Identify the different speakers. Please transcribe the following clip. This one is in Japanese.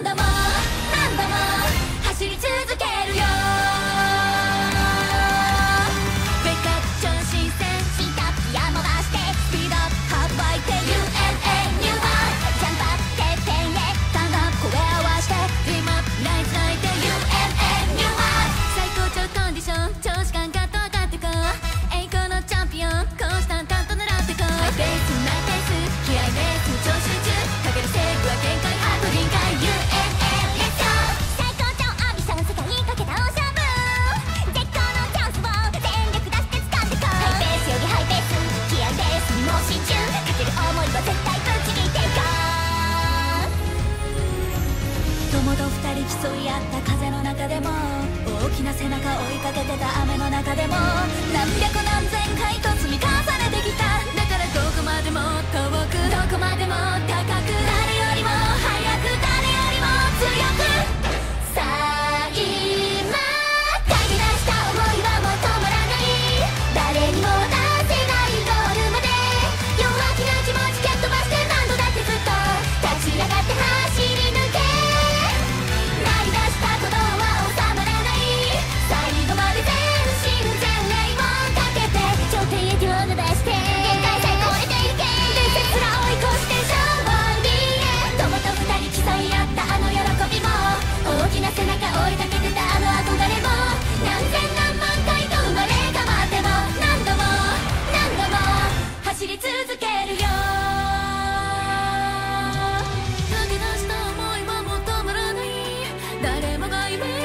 Speaker 1: anda más. 競い合った風の中でも大きな背中追いかけてた雨の中でも誰もが夢